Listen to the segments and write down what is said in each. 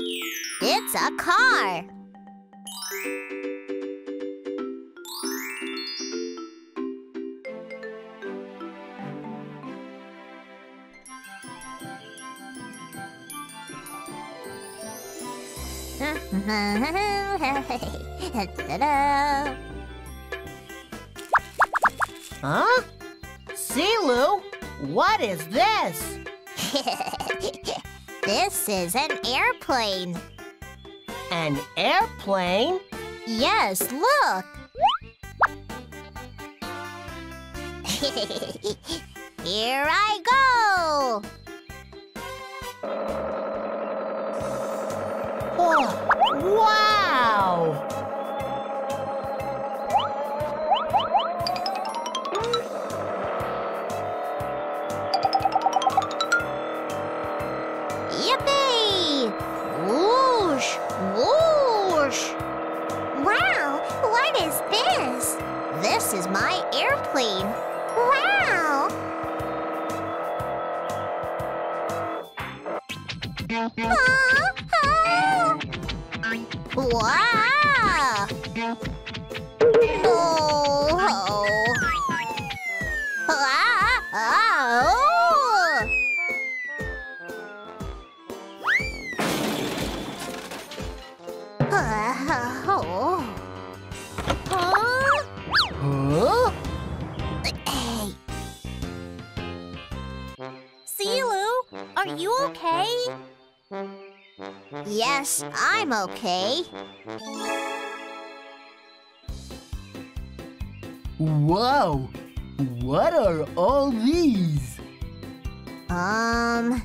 It's a car. Huh? Sealoo, what is this? this is an airplane. An airplane? Yes, look. Here I go. What is this? This is my airplane. Wow! Ah, ah. Wow! Oh! Ah, ah, oh! Uh, oh. Are you okay? yes, I'm okay. Whoa! What are all these? Um,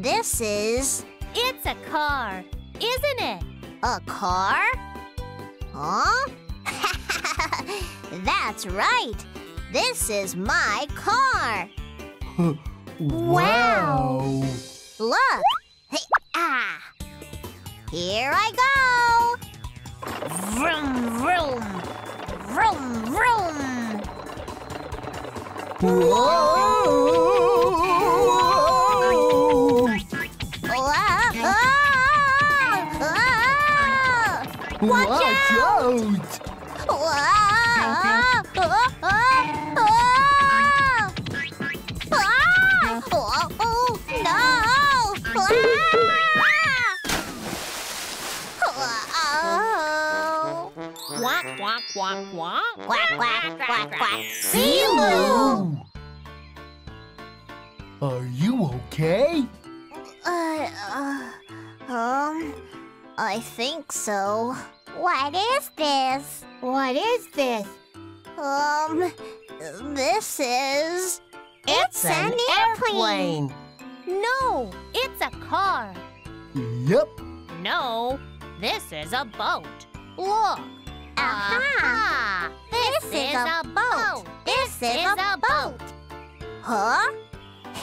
this is It's a car, isn't it? a car? Huh? That's right. This is my car. Wow! Look. Hey, ah. Here I go. Vroom, vroom. Vroom, vroom. Whoa! Ah. Watch out! out! Ah, oh, oh, no. Ah. Oh. Quack, quack, quack, quack. Quack, quack, quack, quack. Sealoo! Are you okay? Uh, uh, um, I think so. What is this? What is this? Um, this is. It's an airplane. No, it's a car. Yep. No, this is a boat. Look. Aha! This, is, a boat. This is a boat. Huh?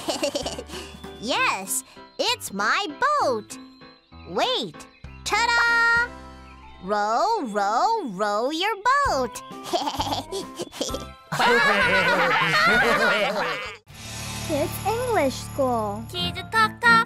yes, it's my boat. Wait. Ta-da! Row, row, row your boat. Kids English School. Kids talk talk.